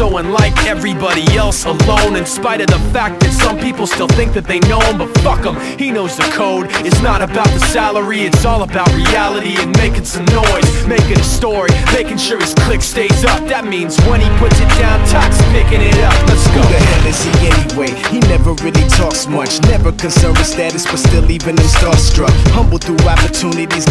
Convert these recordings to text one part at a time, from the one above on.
so unlike everybody else alone In spite of the fact that some people still think that they know him But fuck him, he knows the code. It's not about the salary, it's all about reality And making some noise, making a story Making sure his click stays up. That means when he puts it down, Tox picking it up. Let's go. Who the hell is he anyway? He never really talks much Never concerned with status, but still even him starstruck. Humble through opportunities,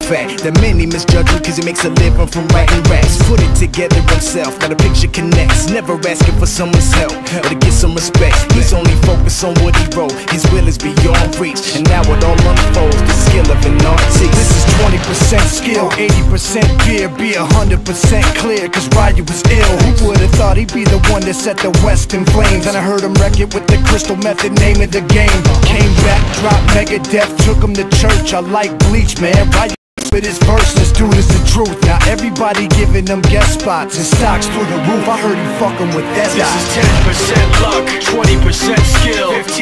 fact that many misjudge him cause he makes a living from writing raps. Put it together himself, now the picture connects Never asking for someone's help or to get some respect. He's only focused on what he wrote, his will is beyond reach And now it all unfolds, the skill of an artist. This is 20% skill, 80% fear. Be 100% clear, cause Ryu was ill. Who would've thought he'd be the one that set the West in flames? And I heard him wreck it with the crystal method, name of the game. Came back, dropped Megadeth, took him to church. I like Bleach, man, Ryu Spit his verse, this dude is the truth. Now everybody giving them guest spots And stocks through the roof, I heard he fucking with that. This is 10% luck, 20% skill. 15%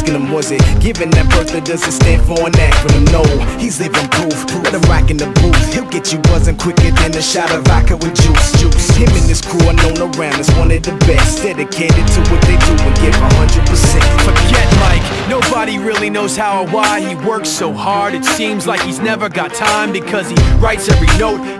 asking him Was it given that birth or does it stand for an acronym? No, he's living proof. Let him rock in the booth. He'll get you buzzing quicker than a shot of vodka with juice. Juice. Him and his crew are known around as one of the best. Dedicated to what they do and give 100% Forget Mike, nobody really knows how or why He works so hard, it seems like he's never got time Because he writes every note